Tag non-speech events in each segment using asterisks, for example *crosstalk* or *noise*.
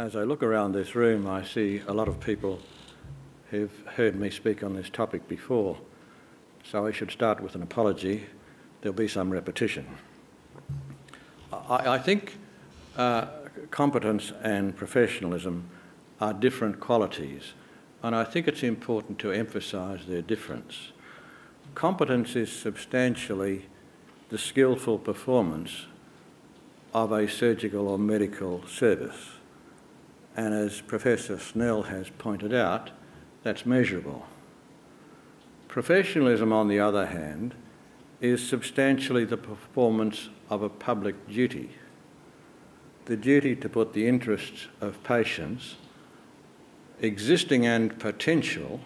as I look around this room, I see a lot of people who've heard me speak on this topic before. So I should start with an apology. There'll be some repetition. I, I think uh, competence and professionalism are different qualities, and I think it's important to emphasise their difference. Competence is substantially the skillful performance of a surgical or medical service. And as Professor Snell has pointed out, that's measurable. Professionalism, on the other hand, is substantially the performance of a public duty. The duty to put the interests of patients, existing and potential,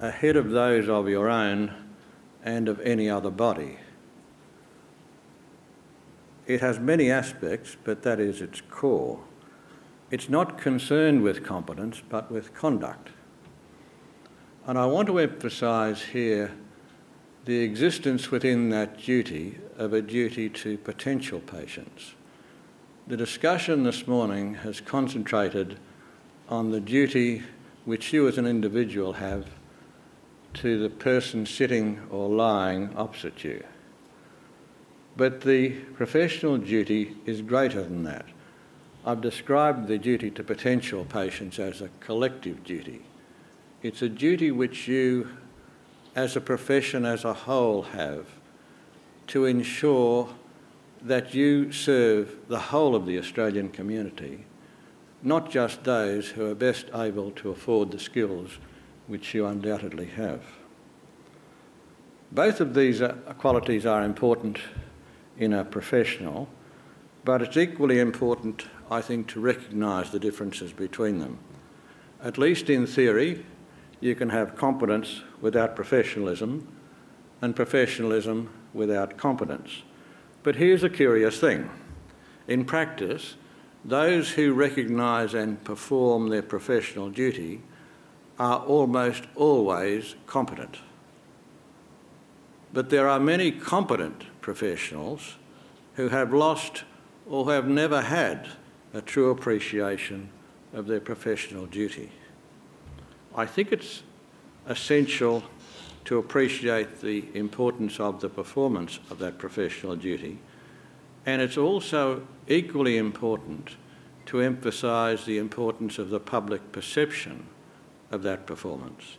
ahead of those of your own and of any other body. It has many aspects, but that is its core. It's not concerned with competence, but with conduct. And I want to emphasise here the existence within that duty of a duty to potential patients. The discussion this morning has concentrated on the duty which you as an individual have to the person sitting or lying opposite you. But the professional duty is greater than that. I've described the duty to potential patients as a collective duty. It's a duty which you, as a profession as a whole, have to ensure that you serve the whole of the Australian community, not just those who are best able to afford the skills which you undoubtedly have. Both of these uh, qualities are important in a professional, but it's equally important, I think, to recognise the differences between them. At least in theory, you can have competence without professionalism and professionalism without competence. But here's a curious thing. In practice, those who recognise and perform their professional duty are almost always competent. But there are many competent professionals who have lost or have never had a true appreciation of their professional duty. I think it's essential to appreciate the importance of the performance of that professional duty, and it's also equally important to emphasise the importance of the public perception of that performance.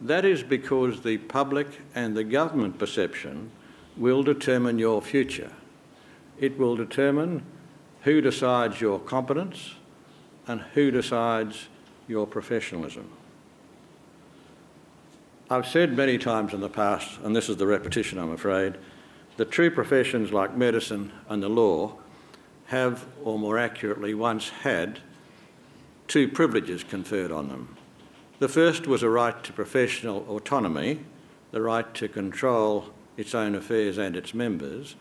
That is because the public and the government perception will determine your future. It will determine who decides your competence and who decides your professionalism. I've said many times in the past, and this is the repetition I'm afraid, that true professions like medicine and the law have, or more accurately, once had two privileges conferred on them. The first was a right to professional autonomy, the right to control its own affairs and its members,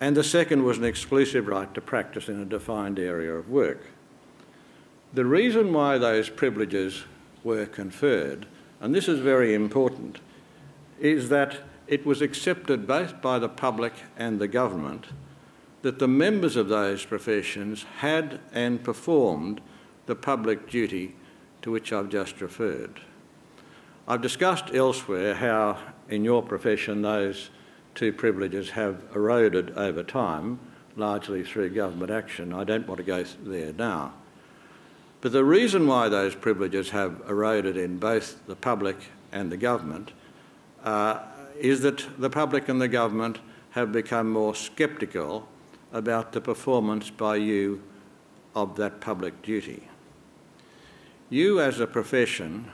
and the second was an exclusive right to practice in a defined area of work. The reason why those privileges were conferred, and this is very important, is that it was accepted both by the public and the government that the members of those professions had and performed the public duty to which I've just referred. I've discussed elsewhere how in your profession those two privileges have eroded over time, largely through government action. I don't want to go there now. But the reason why those privileges have eroded in both the public and the government uh, is that the public and the government have become more sceptical about the performance by you of that public duty. You as a profession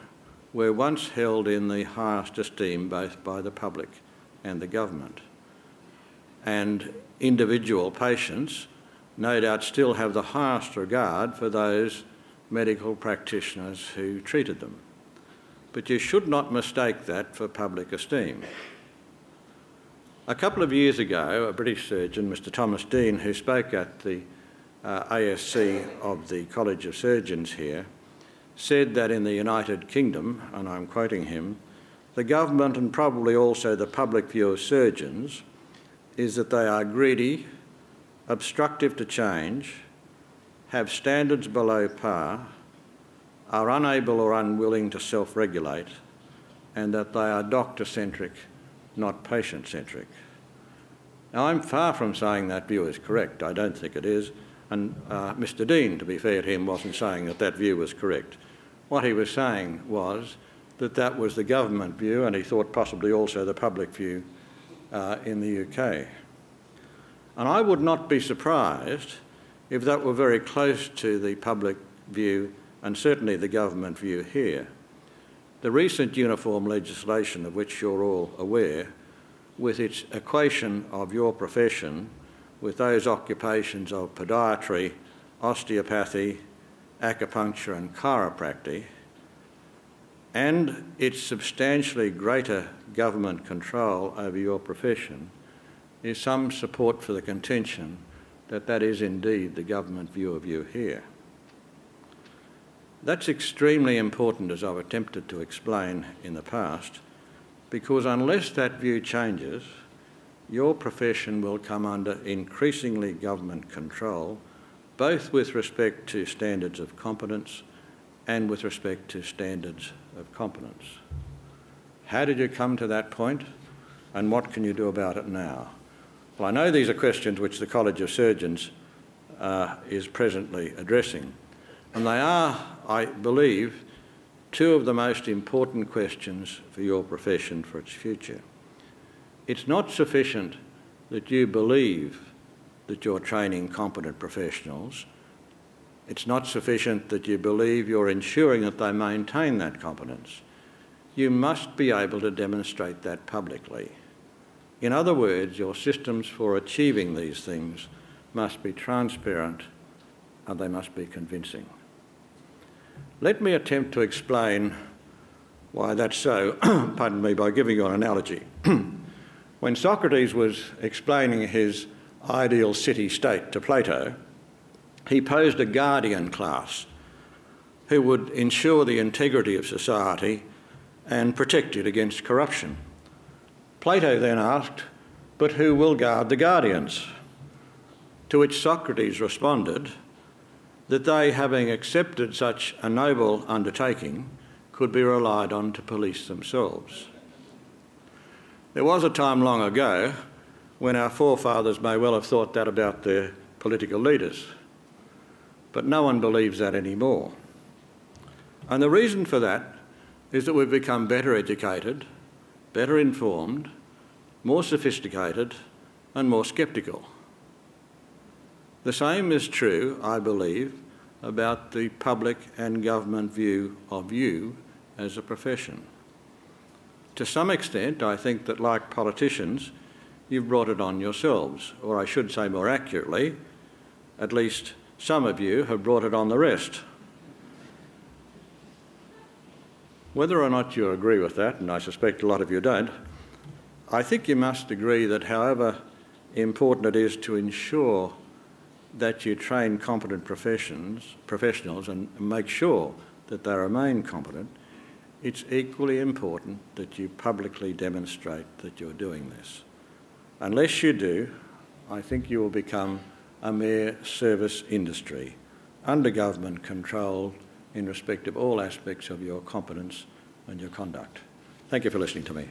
were once held in the highest esteem both by the public and the government. And individual patients no doubt still have the highest regard for those medical practitioners who treated them. But you should not mistake that for public esteem. A couple of years ago, a British surgeon, Mr Thomas Dean, who spoke at the uh, ASC of the College of Surgeons here, said that in the United Kingdom, and I'm quoting him, the government and probably also the public view of surgeons is that they are greedy, obstructive to change, have standards below par, are unable or unwilling to self-regulate, and that they are doctor-centric, not patient-centric. Now, I'm far from saying that view is correct. I don't think it is. And uh, Mr Dean, to be fair to him, wasn't saying that that view was correct. What he was saying was that that was the government view, and he thought possibly also the public view uh, in the UK. And I would not be surprised if that were very close to the public view and certainly the government view here. The recent uniform legislation of which you're all aware, with its equation of your profession with those occupations of podiatry, osteopathy, acupuncture and chiropractic, and its substantially greater government control over your profession, is some support for the contention that that is indeed the government view of you here. That's extremely important, as I've attempted to explain in the past, because unless that view changes, your profession will come under increasingly government control, both with respect to standards of competence and with respect to standards of competence. How did you come to that point, and what can you do about it now? Well, I know these are questions which the College of Surgeons uh, is presently addressing, and they are, I believe, two of the most important questions for your profession for its future. It's not sufficient that you believe that you're training competent professionals. It's not sufficient that you believe you're ensuring that they maintain that competence. You must be able to demonstrate that publicly. In other words, your systems for achieving these things must be transparent and they must be convincing. Let me attempt to explain why that's so, *coughs* pardon me, by giving you an analogy. *coughs* when Socrates was explaining his ideal city-state to Plato, he posed a guardian class who would ensure the integrity of society and protect it against corruption. Plato then asked, But who will guard the guardians? To which Socrates responded that they, having accepted such a noble undertaking, could be relied on to police themselves. There was a time long ago when our forefathers may well have thought that about their political leaders, but no one believes that anymore. And the reason for that is that we've become better educated better informed, more sophisticated and more sceptical. The same is true, I believe, about the public and government view of you as a profession. To some extent, I think that like politicians, you've brought it on yourselves, or I should say more accurately, at least some of you have brought it on the rest. Whether or not you agree with that, and I suspect a lot of you don't, I think you must agree that however important it is to ensure that you train competent professions, professionals and make sure that they remain competent, it's equally important that you publicly demonstrate that you're doing this. Unless you do, I think you will become a mere service industry, under government control in respect of all aspects of your competence and your conduct. Thank you for listening to me.